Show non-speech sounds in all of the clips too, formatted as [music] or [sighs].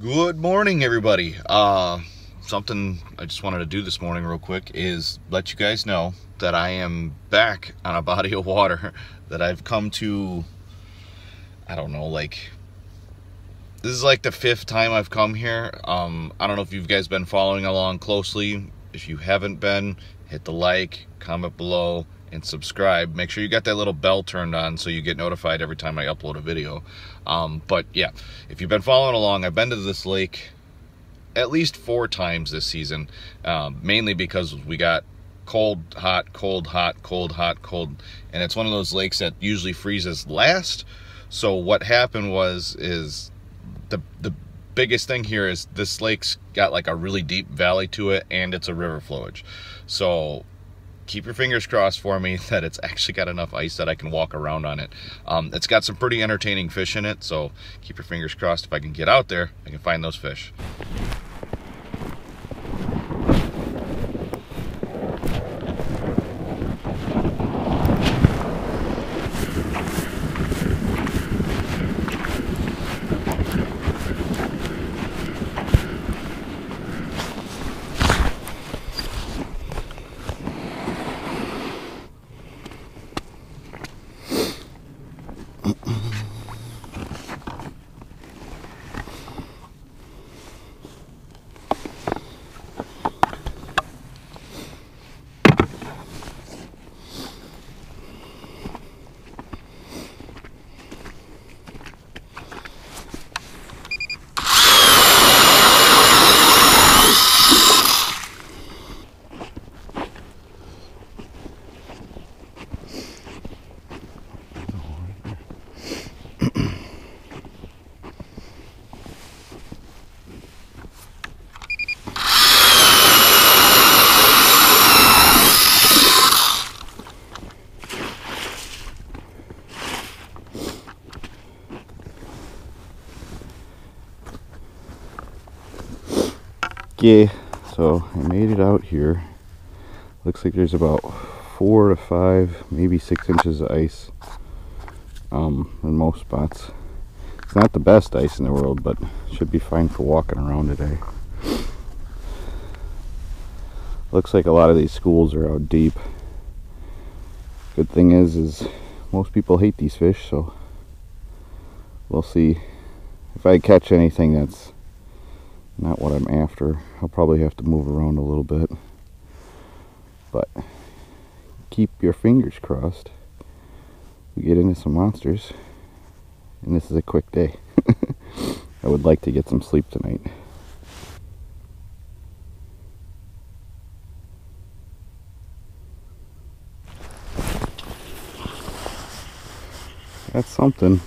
Good morning, everybody. Uh, something I just wanted to do this morning, real quick, is let you guys know that I am back on a body of water [laughs] that I've come to. I don't know, like this is like the fifth time I've come here. Um, I don't know if you guys been following along closely. If you haven't been, hit the like, comment below, and subscribe. Make sure you got that little bell turned on so you get notified every time I upload a video. Um, but yeah, if you've been following along, I've been to this lake at least four times this season, um, mainly because we got cold, hot, cold, hot, cold, hot, cold, and it's one of those lakes that usually freezes last. So what happened was is the the biggest thing here is this lake's got like a really deep valley to it and it's a river flowage. So keep your fingers crossed for me [laughs] that it's actually got enough ice that I can walk around on it. Um, it's got some pretty entertaining fish in it, so keep your fingers crossed if I can get out there, I can find those fish. Okay, so I made it out here. Looks like there's about four to five, maybe six inches of ice um, in most spots. It's not the best ice in the world, but should be fine for walking around today. Looks like a lot of these schools are out deep. Good thing is, is most people hate these fish, so we'll see if I catch anything that's not what I'm after. I'll probably have to move around a little bit. But keep your fingers crossed. We get into some monsters. And this is a quick day. [laughs] I would like to get some sleep tonight. That's something.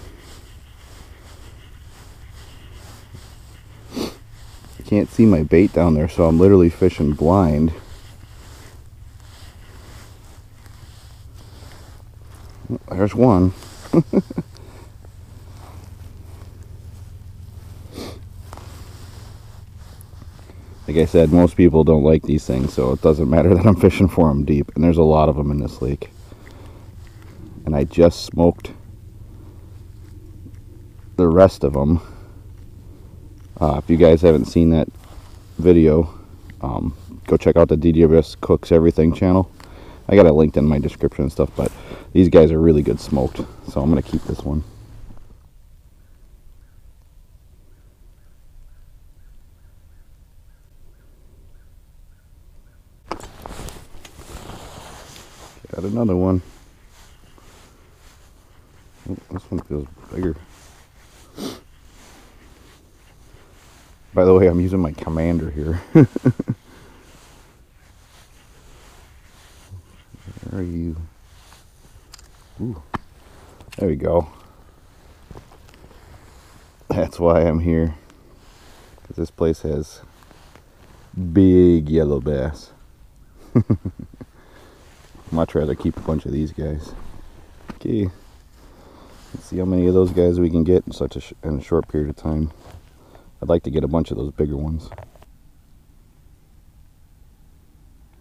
Can't see my bait down there, so I'm literally fishing blind. There's one. [laughs] like I said, most people don't like these things, so it doesn't matter that I'm fishing for them deep. And there's a lot of them in this lake. And I just smoked the rest of them uh, if you guys haven't seen that video, um, go check out the DWS Cooks Everything channel. I got it linked in my description and stuff, but these guys are really good smoked, so I'm going to keep this one. Got another one. Oh, this one feels bigger. By the way, I'm using my commander here. [laughs] Where are you? Ooh, there we go. That's why I'm here. Because this place has big yellow bass. [laughs] Much rather keep a bunch of these guys. Okay. Let's see how many of those guys we can get in such a, in a short period of time. I'd like to get a bunch of those bigger ones.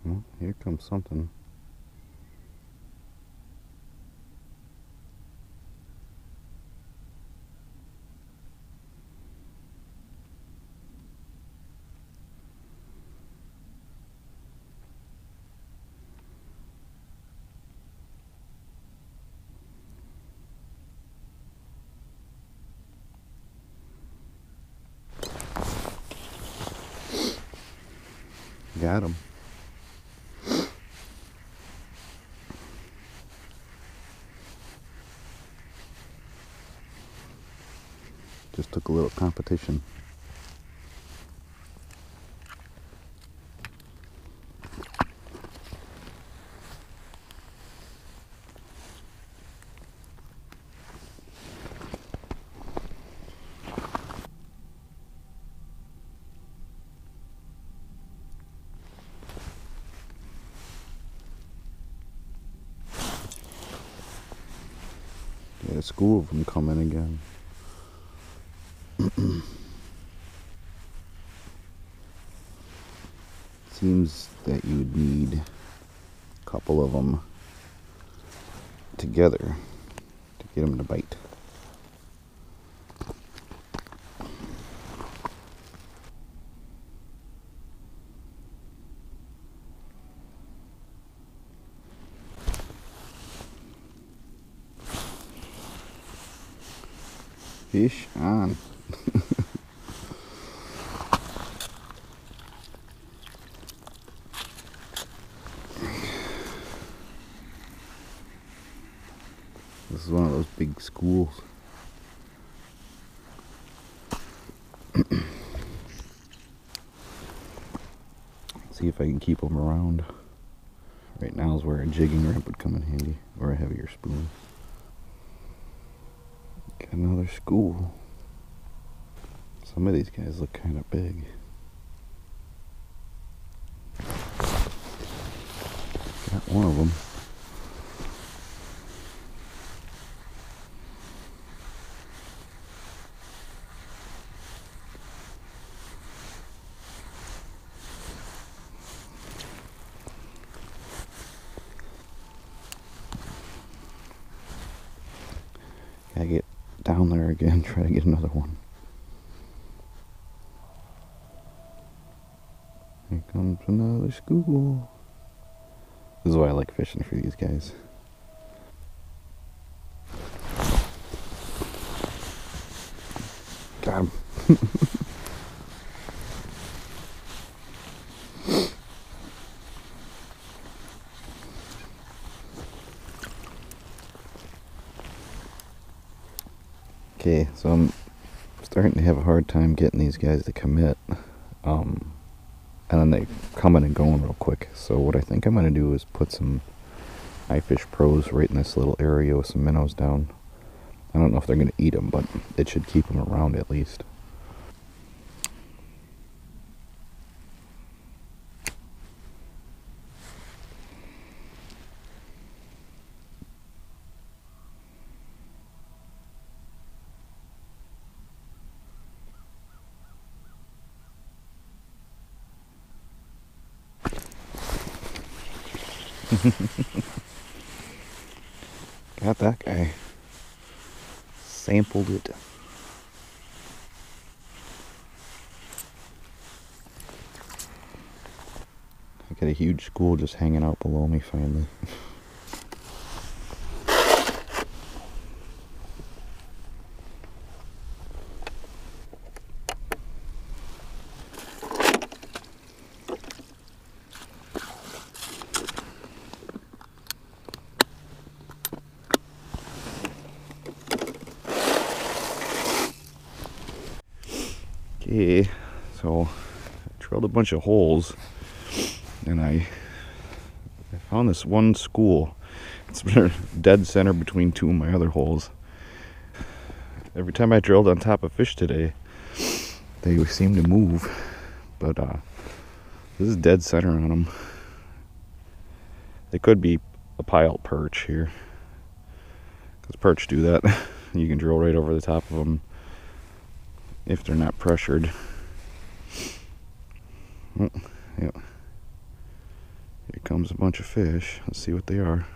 Well, here comes something. Got him. Just took a little competition. A school them coming again. [clears throat] Seems that you would need a couple of them together to get them to bite. Fish on. [laughs] this is one of those big schools. [clears throat] See if I can keep them around. Right now is where a jigging Rap would come in handy, or a heavier spoon. Another school. Some of these guys look kind of big. Got one of them. Gotta get down there again, try to get another one. Here comes another school. This is why I like fishing for these guys. Got him. [laughs] Okay, so I'm starting to have a hard time getting these guys to commit. Um, and then they coming and going real quick. So what I think I'm going to do is put some iFish Pros right in this little area with some minnows down. I don't know if they're going to eat them, but it should keep them around at least. [laughs] Got that guy. Sampled it. I got a huge school just hanging out below me finally. [laughs] So I drilled a bunch of holes and I, I found this one school. It's [laughs] dead center between two of my other holes. Every time I drilled on top of fish today, they seem to move, but uh, this is dead center on them. They could be a pile perch here, because perch do that. [laughs] you can drill right over the top of them if they're not pressured. Oh, yeah. Here comes a bunch of fish. Let's see what they are.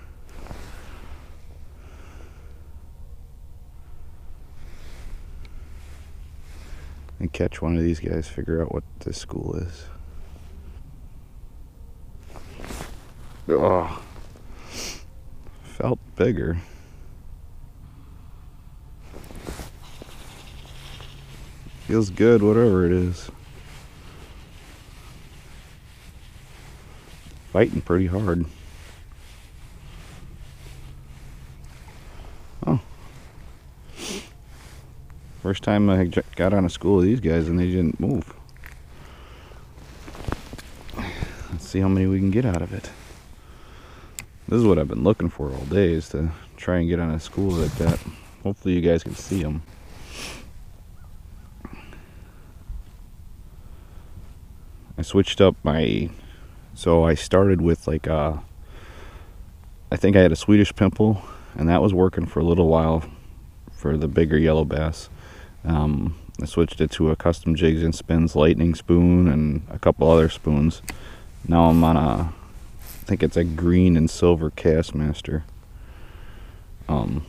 And catch one of these guys, figure out what this school is. Oh, felt bigger. Feels good, whatever it is. biting pretty hard. Oh. First time I got on a school of these guys and they didn't move. Let's see how many we can get out of it. This is what I've been looking for all day is to try and get on a school like that. Hopefully you guys can see them. Switched up my so I started with like uh I think I had a Swedish pimple and that was working for a little while for the bigger yellow bass. Um, I switched it to a custom jigs and spins lightning spoon and a couple other spoons. Now I'm on a I think it's a green and silver Kastmaster. Um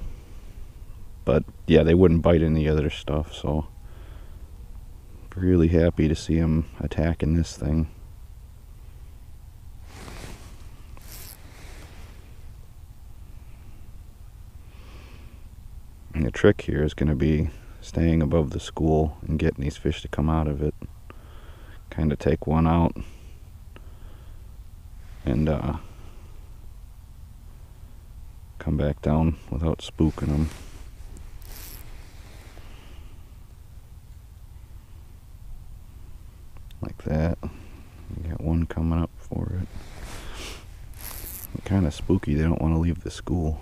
but yeah, they wouldn't bite any other stuff, so really happy to see him attacking this thing. And the trick here is going to be staying above the school and getting these fish to come out of it. Kind of take one out and uh, come back down without spooking them. Like that. You got one coming up for it. Kind of spooky. They don't want to leave the school.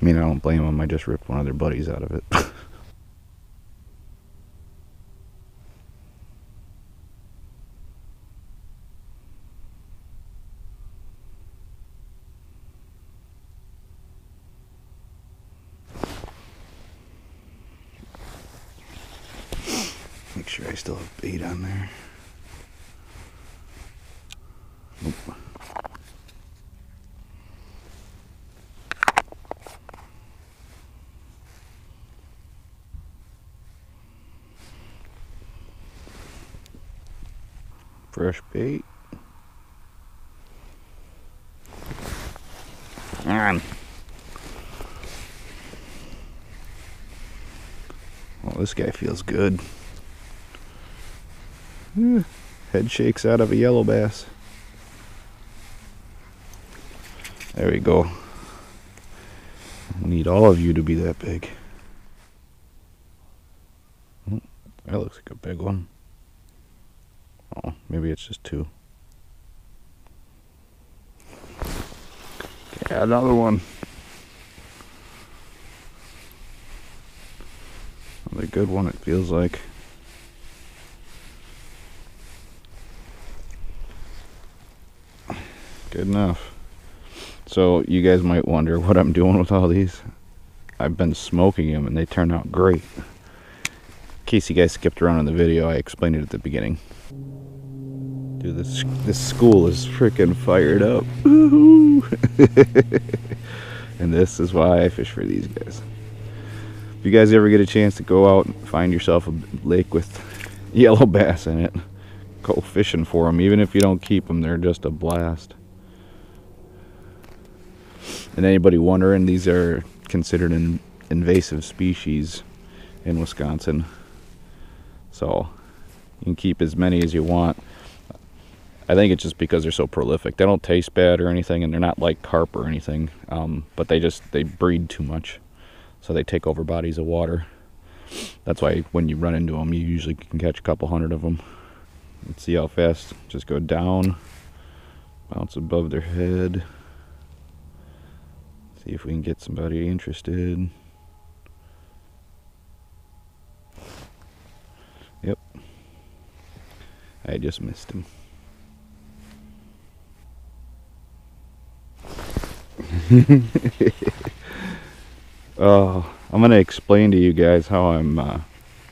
I mean, I don't blame them. I just ripped one of their buddies out of it. [laughs] Make sure I still have bait on there. Fresh bait. On. Well, this guy feels good. Head shakes out of a yellow bass. There we go. I need all of you to be that big. Oh, that looks like a big one. Oh, maybe it's just two. Okay, another one. Another good one, it feels like. Good enough. So you guys might wonder what I'm doing with all these. I've been smoking them and they turn out great. In case you guys skipped around in the video, I explained it at the beginning. Dude, this this school is freaking fired up. [laughs] and this is why I fish for these guys. If you guys ever get a chance to go out and find yourself a lake with [laughs] yellow bass in it, go fishing for them. Even if you don't keep them, they're just a blast. And anybody wondering, these are considered an invasive species in Wisconsin. So you can keep as many as you want. I think it's just because they're so prolific. They don't taste bad or anything, and they're not like carp or anything. Um, but they just they breed too much, so they take over bodies of water. That's why when you run into them, you usually can catch a couple hundred of them. Let's see how fast. Just go down, bounce above their head. See if we can get somebody interested. Yep. I just missed him. [laughs] oh, I'm going to explain to you guys how I'm uh,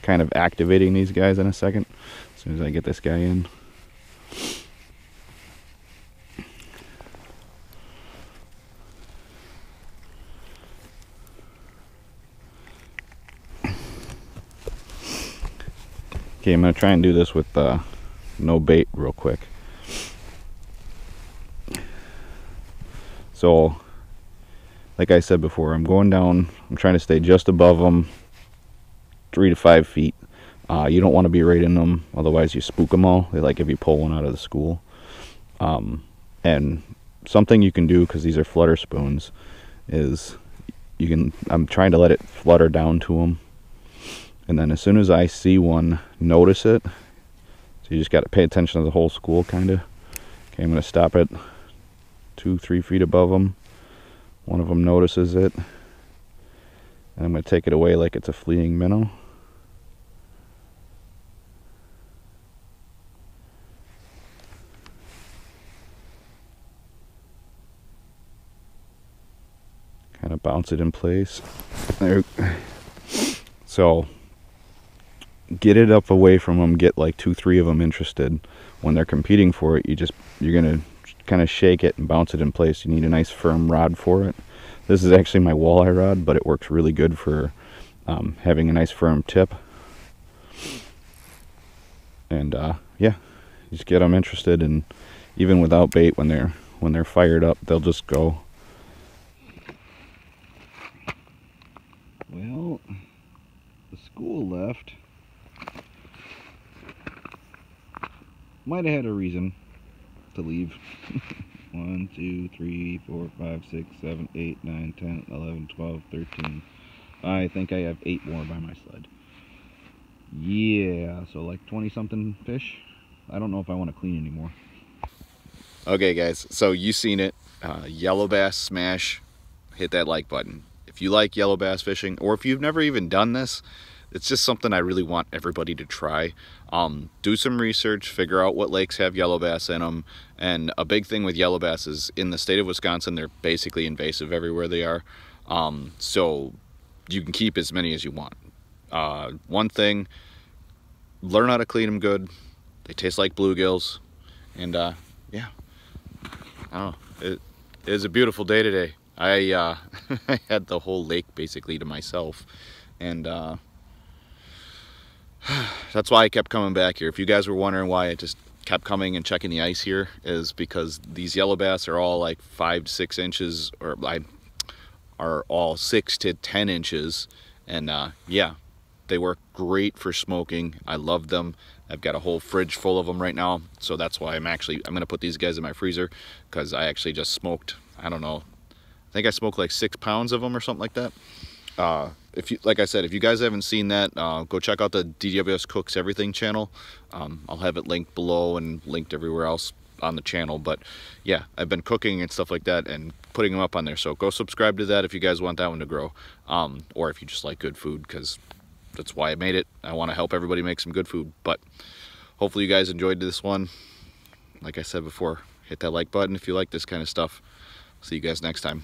kind of activating these guys in a second. As soon as I get this guy in. Okay, I'm going to try and do this with uh, no bait real quick. So, like I said before, I'm going down. I'm trying to stay just above them, three to five feet. Uh, you don't want to be right in them, otherwise you spook them all. They like if you pull one out of the school. Um, And something you can do, because these are flutter spoons, is you can, I'm trying to let it flutter down to them. And then as soon as I see one, notice it. So you just got to pay attention to the whole school, kind of. Okay, I'm going to stop it two, three feet above them. One of them notices it. And I'm going to take it away like it's a fleeing minnow. kind of bounce it in place. There. So get it up away from them. Get like two, three of them interested. When they're competing for it, you just you're gonna kind of shake it and bounce it in place. You need a nice firm rod for it. This is actually my walleye rod, but it works really good for um, having a nice firm tip. And uh, yeah, just get them interested, and even without bait, when they're when they're fired up, they'll just go. Well, the school left. Might have had a reason to leave. [laughs] 1, 2, 3, 4, 5, 6, 7, 8, 9, 10, 11, 12, 13. I think I have 8 more by my sled. Yeah, so like 20 something fish. I don't know if I want to clean anymore. Okay guys, so you seen it. Uh, yellow bass smash. Hit that like button if you like yellow bass fishing or if you've never even done this, it's just something I really want everybody to try. Um, do some research, figure out what lakes have yellow bass in them. And a big thing with yellow bass is in the state of Wisconsin, they're basically invasive everywhere they are. Um, so you can keep as many as you want. Uh, one thing, learn how to clean them good. They taste like bluegills. And uh, yeah, I don't know. It, it is a beautiful day today. I, uh, [laughs] I had the whole lake basically to myself. And uh, [sighs] that's why I kept coming back here. If you guys were wondering why I just kept coming and checking the ice here is because these yellow bass are all like five to six inches or I are all six to ten inches and uh, yeah they work great for smoking I love them I've got a whole fridge full of them right now so that's why I'm actually I'm gonna put these guys in my freezer because I actually just smoked I don't know I think I smoked like six pounds of them or something like that. Uh, if you, like I said, if you guys haven't seen that, uh, go check out the DWS Cooks Everything channel. Um, I'll have it linked below and linked everywhere else on the channel. But yeah, I've been cooking and stuff like that and putting them up on there. So go subscribe to that if you guys want that one to grow. Um, or if you just like good food, because that's why I made it. I want to help everybody make some good food. But hopefully you guys enjoyed this one. Like I said before, hit that like button if you like this kind of stuff. See you guys next time.